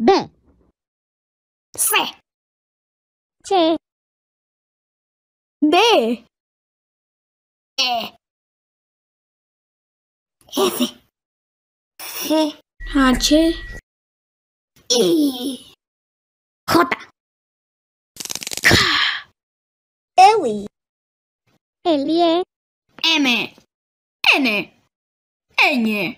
B C C D E F G H I J K. L L E M N N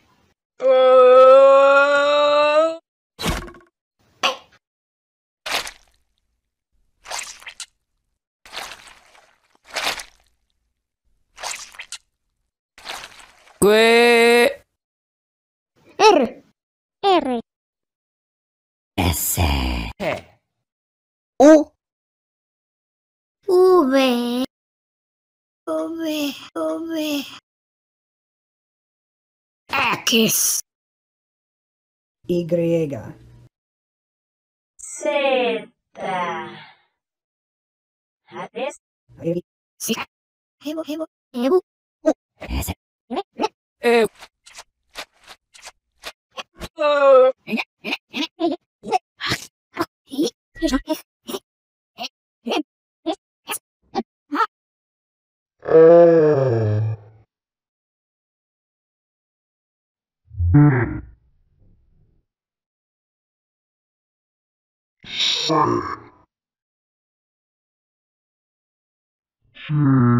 Que R R S U V V V X Y. Z. Y. Evo Evo Evo S Hmm.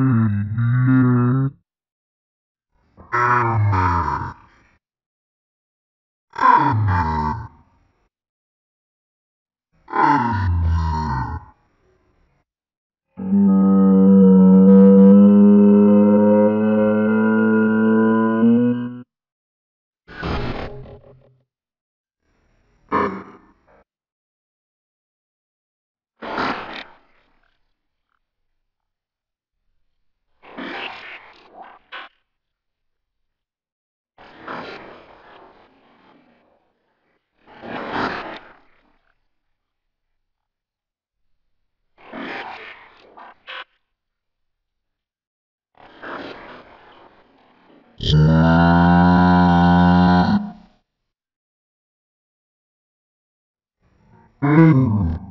Ah. Mm.